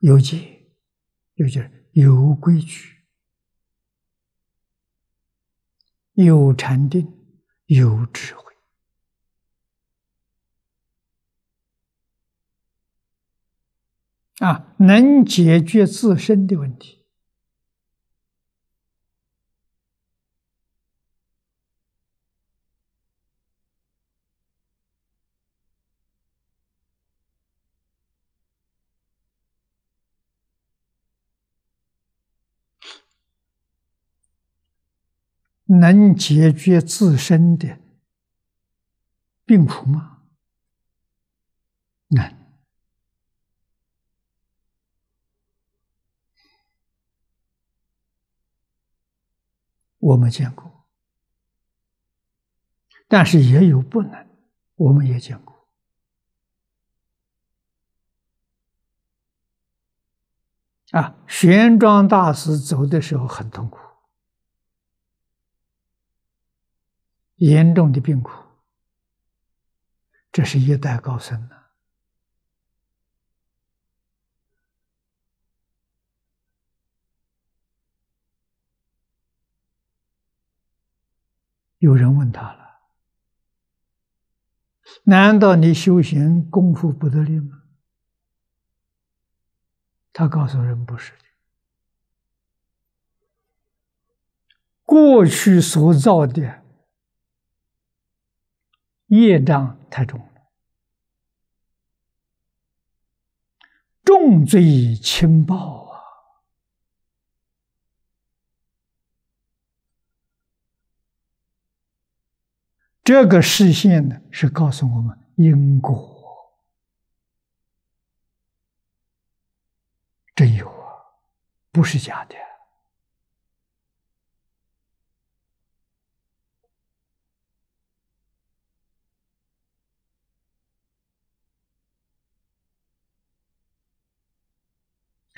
有戒，有戒有规矩，有禅定，有智慧，啊，能解决自身的问题。能解决自身的病苦吗？能。我们见过，但是也有不能，我们也见过。啊，玄奘大师走的时候很痛苦。严重的病苦，这是一代高僧呐。有人问他了：“难道你修行功夫不得力吗？”他告诉人：“不是的，过去所造的。”业障太重了，重罪轻报啊！这个视线呢，是告诉我们因果真有啊，不是假的。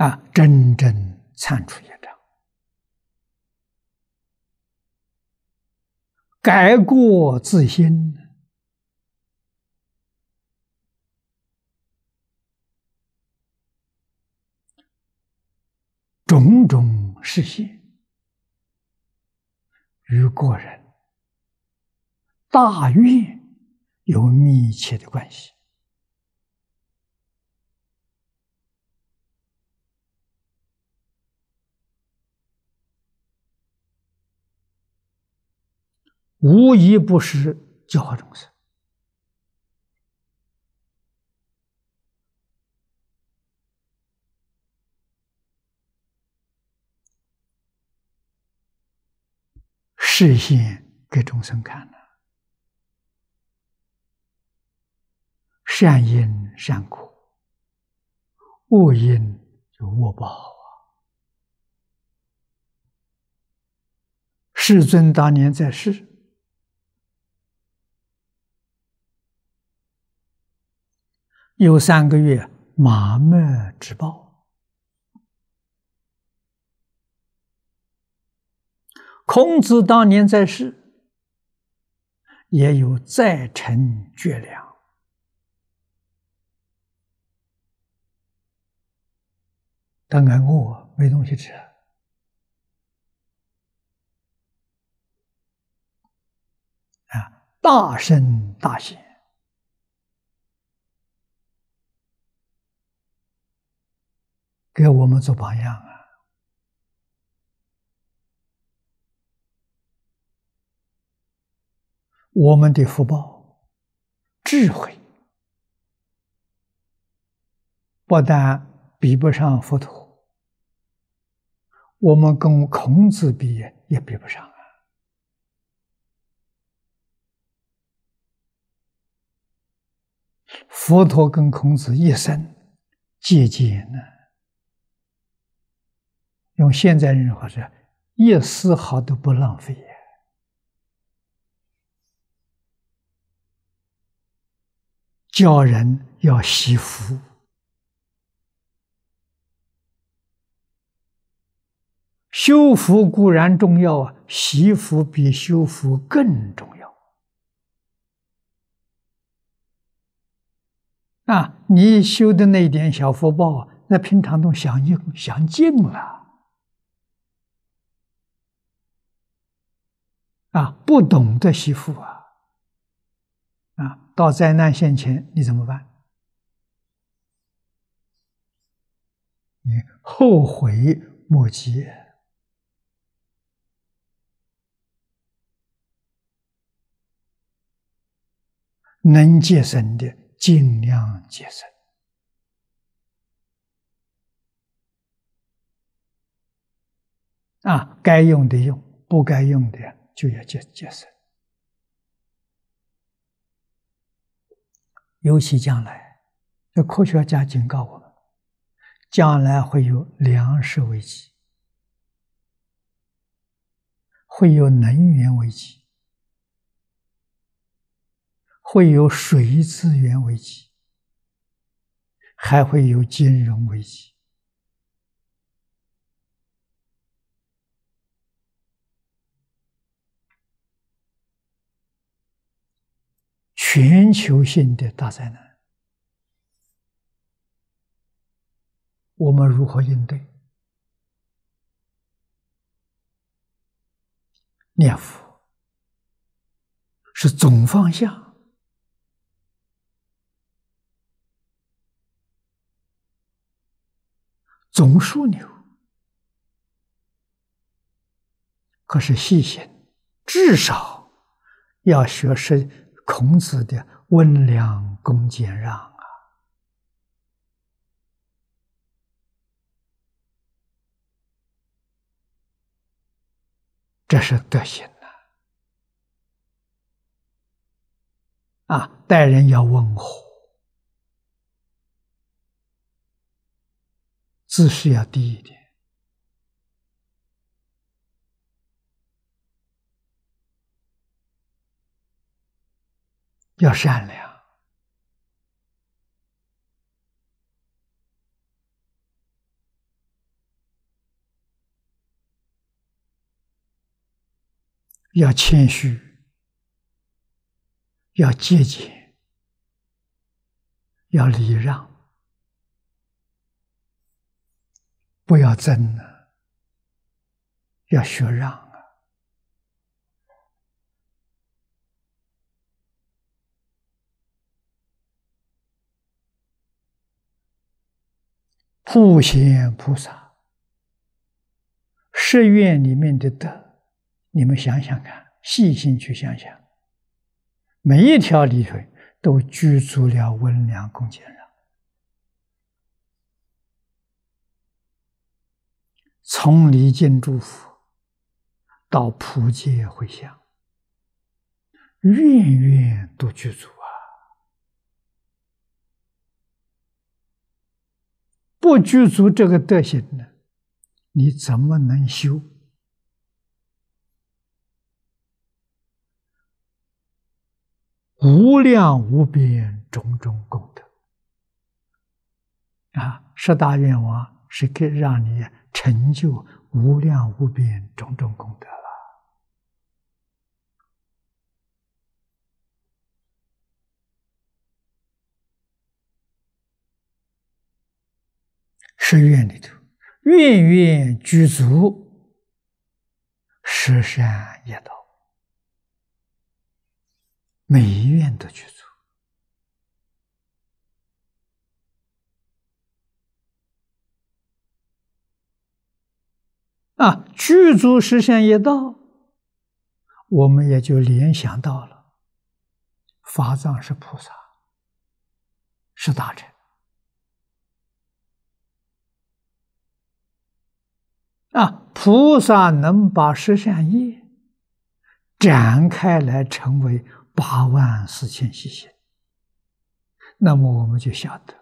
啊，真正铲除业障，改过自新，种种实现与个人大愿有密切的关系。无一不是教化众生，示现给众生看的，善因善果，恶因就恶报啊！世尊当年在世。有三个月麻木之报，孔子当年在世，也有再臣绝粮，当然饿没东西吃，啊，大声大显。给我们做榜样啊！我们的福报、智慧，不但比不上佛陀，我们跟孔子比也比不上啊！佛陀跟孔子一生节俭呢。用现在人话说，一丝毫都不浪费呀！教人要惜福，修福固然重要啊，惜福比修福更重要。啊，你修的那点小福报，那平常都享用享尽了，啊，不懂得惜福啊，啊，到灾难现前，你怎么办？你后悔莫及，能节省的尽量节省。啊，该用的用，不该用的就要节节省。尤其将来，这科学家警告我们，将来会有粮食危机，会有能源危机，会有水资源危机，还会有金融危机。全球性的大灾难，我们如何应对？念佛是总方向，总枢纽。可是细心，至少要学识。孔子的温良恭俭让啊，这是德行呐！啊，待人要温和，姿势要低一点。要善良，要谦虚，要节俭，要礼让，不要争，要学让。普贤菩萨。十愿里面的德，你们想想看，细心去想想，每一条里头都具足了温良恭俭让，从礼敬祝福到普界回向，愿愿都具足。不具足这个德行呢，你怎么能修无量无边种种功德？啊，十大愿望是给让你成就无量无边种种功德。十愿里头，愿愿具足，十善业道，每一愿都具足啊！具足十善业道，我们也就联想到了法藏是菩萨，是大臣。啊，菩萨能把十善业展开来，成为八万四千细心，那么我们就晓得，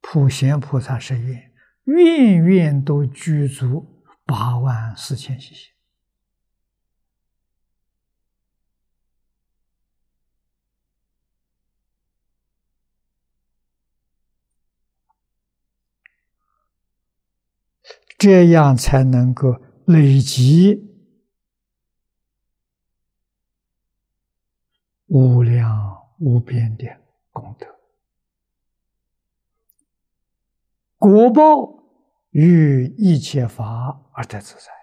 普贤菩萨是愿，愿愿都具足八万四千细心。这样才能够累积无量无边的功德，果报与一切法而得自在。